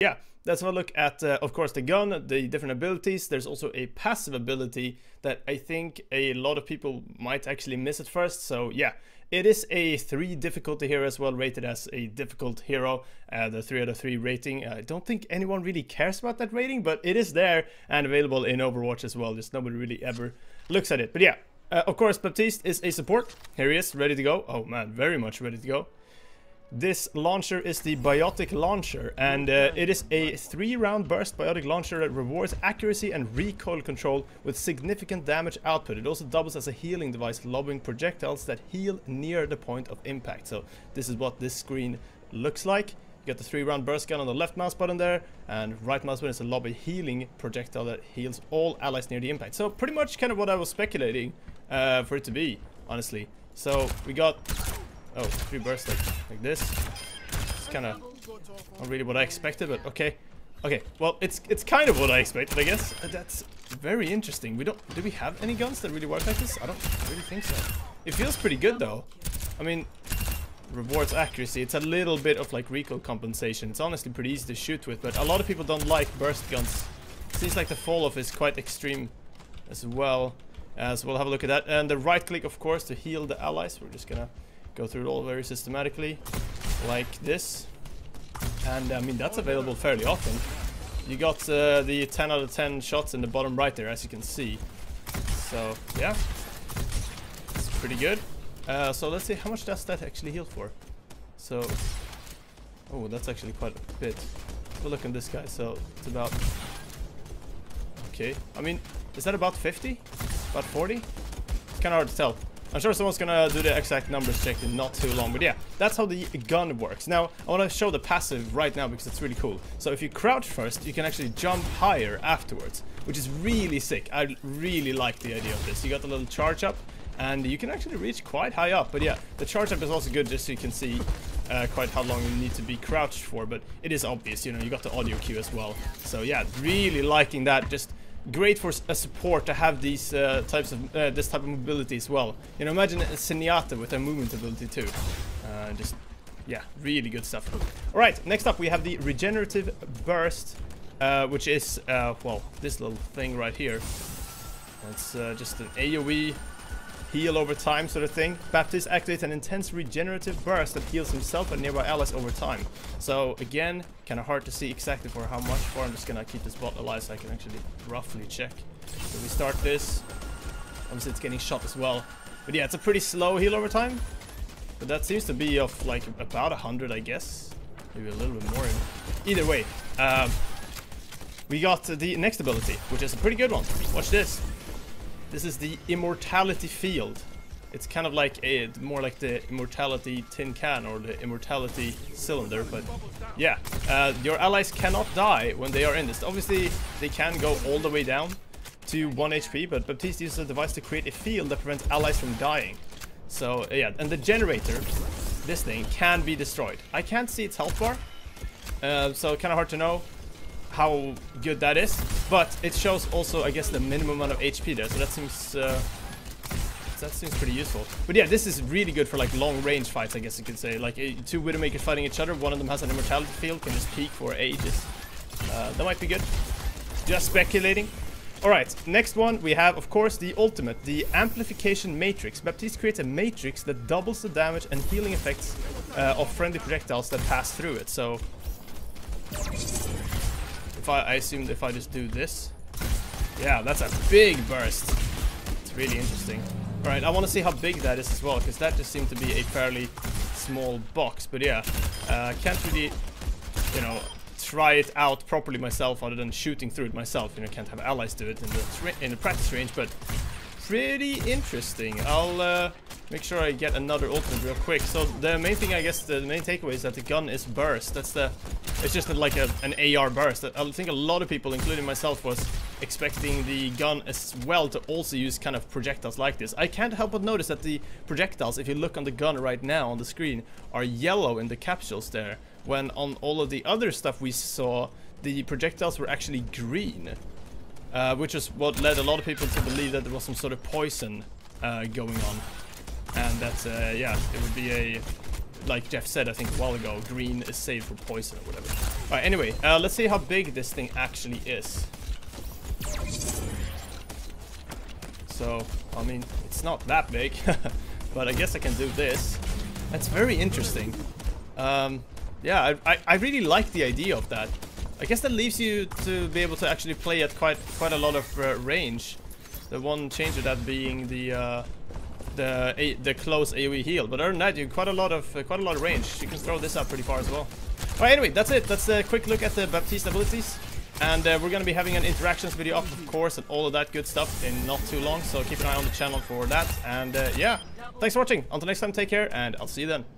yeah, let's have a look at, uh, of course, the gun, the different abilities. There's also a passive ability that I think a lot of people might actually miss at first. So yeah, it is a 3 difficulty here as well, rated as a difficult hero, uh, the 3 out of 3 rating. I don't think anyone really cares about that rating, but it is there and available in Overwatch as well. Just nobody really ever looks at it. But yeah, uh, of course, Baptiste is a support. Here he is, ready to go. Oh man, very much ready to go. This launcher is the Biotic Launcher, and uh, it is a three-round burst Biotic Launcher that rewards accuracy and recoil control with significant damage output. It also doubles as a healing device, lobbing projectiles that heal near the point of impact. So this is what this screen looks like. You got the three-round burst gun on the left mouse button there, and right mouse button is a lobby healing projectile that heals all allies near the impact. So pretty much kind of what I was speculating uh, for it to be, honestly. So we got Oh, three bursts like, like this. It's kind of not really what I expected, but okay. Okay, well, it's it's kind of what I expected, I guess. Uh, that's very interesting. We don't... Do we have any guns that really work like this? I don't really think so. It feels pretty good, though. I mean, rewards accuracy. It's a little bit of, like, recoil compensation. It's honestly pretty easy to shoot with, but a lot of people don't like burst guns. Seems like the fall-off is quite extreme as well. So we'll have a look at that. And the right-click, of course, to heal the allies. We're just gonna Go through it all very systematically, like this. And I mean, that's available fairly often. You got uh, the 10 out of 10 shots in the bottom right there, as you can see. So, yeah. It's pretty good. Uh, so let's see, how much does that actually heal for? So, oh, that's actually quite a bit. We'll look at this guy, so it's about... Okay, I mean, is that about 50? About 40? It's kind of hard to tell. I'm sure someone's gonna do the exact numbers check in not too long, but yeah, that's how the gun works. Now, I want to show the passive right now because it's really cool. So if you crouch first, you can actually jump higher afterwards, which is really sick. I really like the idea of this. You got the little charge up, and you can actually reach quite high up. But yeah, the charge up is also good just so you can see uh, quite how long you need to be crouched for, but it is obvious, you know, you got the audio cue as well. So yeah, really liking that. Just great for a support to have these uh, types of uh, this type of mobility as well. You know, imagine a Zenyatta with a movement ability too. Uh, just yeah, really good stuff. All right, next up we have the regenerative burst, uh, which is uh, well this little thing right here. It's uh, just an AOE heal over time sort of thing. Baptiste activates an intense regenerative burst that heals himself and nearby allies over time. So again, kind of hard to see exactly for how much for. I'm just gonna keep this bot alive so I can actually roughly check. So we start this. Obviously it's getting shot as well. But yeah, it's a pretty slow heal over time. But that seems to be of like about 100 I guess. Maybe a little bit more. Either way, um, we got the next ability, which is a pretty good one. Watch this. This is the Immortality Field. It's kind of like a, more like the Immortality Tin Can or the Immortality Cylinder, but yeah. Uh, your allies cannot die when they are in this. Obviously, they can go all the way down to 1 HP, but Baptiste uses a device to create a field that prevents allies from dying. So, yeah, and the generator, this thing, can be destroyed. I can't see its health bar, uh, so kind of hard to know how good that is. But it shows also, I guess, the minimum amount of HP there. So that seems uh, that seems pretty useful. But yeah, this is really good for like long range fights, I guess you could say. Like uh, two Widowmakers fighting each other. One of them has an immortality field, can just peek for ages. Uh, that might be good. Just speculating. Alright, next one we have, of course, the ultimate, the Amplification Matrix. Baptiste creates a matrix that doubles the damage and healing effects uh, of friendly projectiles that pass through it. So, if I, I assumed if I just do this. Yeah, that's a big burst. It's really interesting. Alright, I want to see how big that is as well, because that just seemed to be a fairly small box. But yeah, uh, can't really, you know, try it out properly myself other than shooting through it myself. You know, can't have allies do it in the, in the practice range, but pretty interesting. I'll uh, make sure I get another ultimate real quick. So the main thing, I guess, the main takeaway is that the gun is burst. That's the, it's just like a, an AR burst. I think a lot of people, including myself, was expecting the gun as well to also use kind of projectiles like this. I can't help but notice that the projectiles, if you look on the gun right now on the screen, are yellow in the capsules there. When on all of the other stuff we saw, the projectiles were actually green. Uh, which is what led a lot of people to believe that there was some sort of poison uh, going on. And that, uh, yeah, it would be a, like Jeff said, I think a while ago, green is saved for poison or whatever. Alright, anyway, uh, let's see how big this thing actually is. So, I mean, it's not that big, but I guess I can do this. That's very interesting. Um, yeah, I, I, I, really like the idea of that. I guess that leaves you to be able to actually play at quite quite a lot of uh, range. The one change of that being the uh, the a the close AOE heal. But other than that, you quite a lot of uh, quite a lot of range. You can throw this out pretty far as well. Alright, anyway, that's it. That's a quick look at the Baptiste abilities. And uh, we're going to be having an interactions video up, of course, and all of that good stuff in not too long. So keep an eye on the channel for that. And uh, yeah, thanks for watching. Until next time, take care, and I'll see you then.